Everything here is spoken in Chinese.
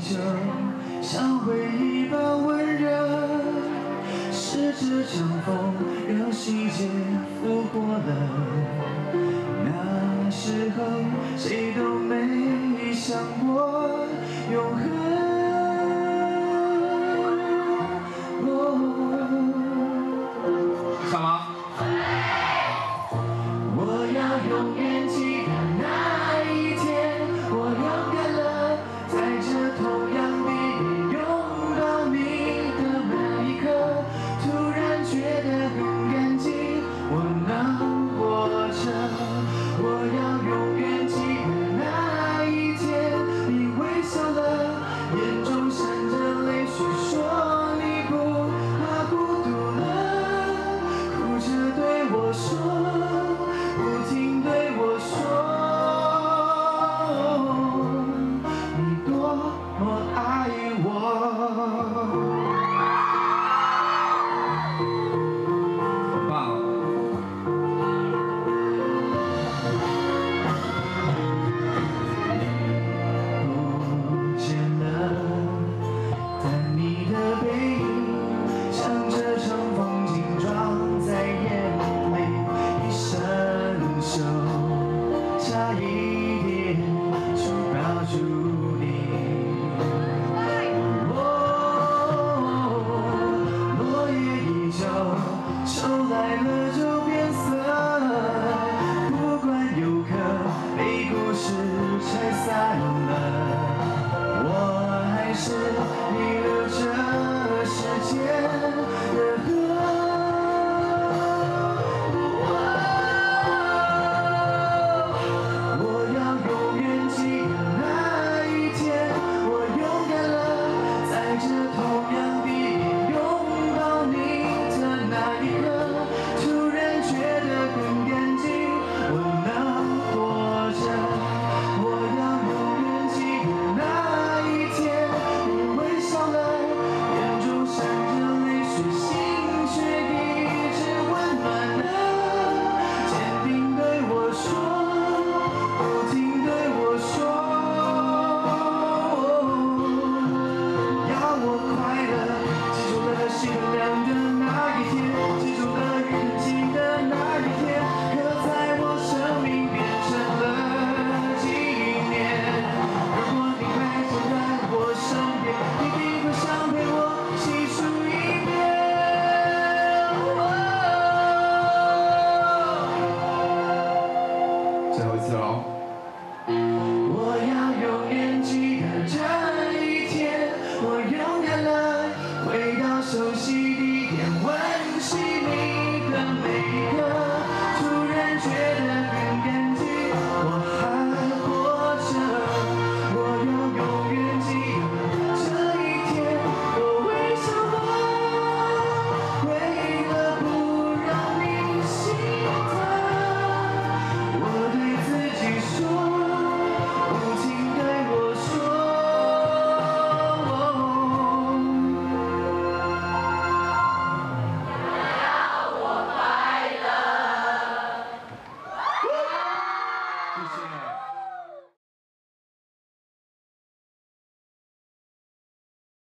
就像回忆般温热，是这场风让细节复活了。那时候谁都没想过永恒。